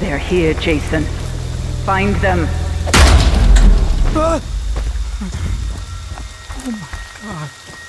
They're here, Jason. Find them. Ah! This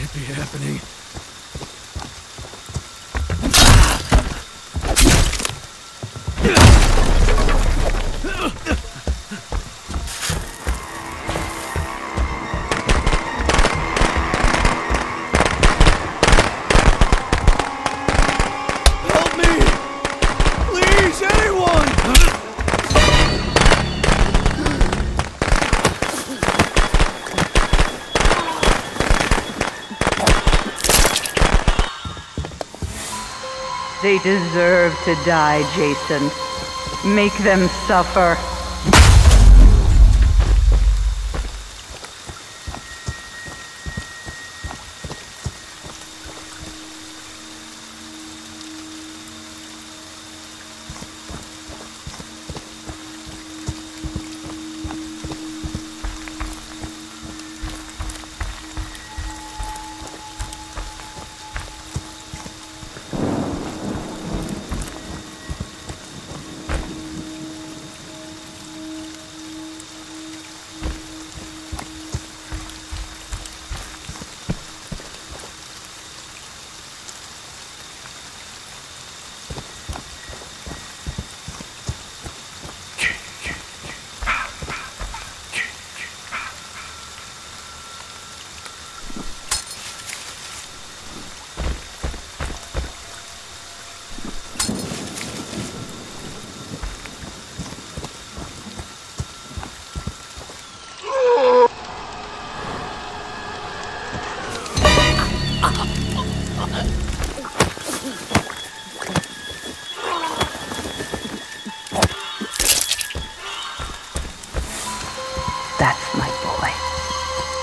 can't be happening. They deserve to die, Jason. Make them suffer.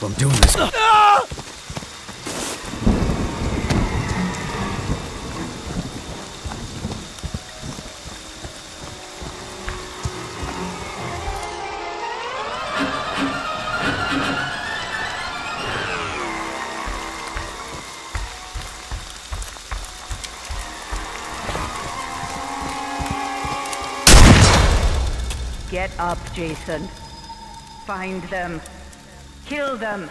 I'm doing this. Ah! Get up, Jason. Find them. Kill them.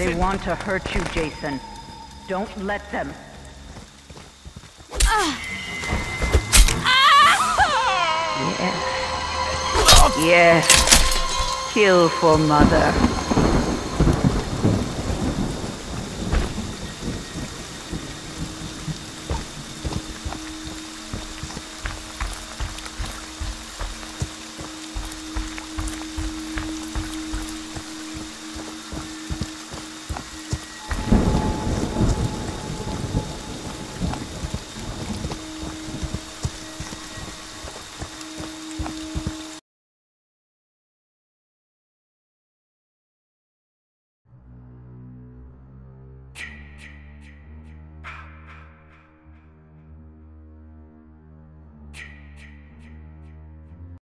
They want to hurt you, Jason. Don't let them. Yes. Yes. Kill for mother.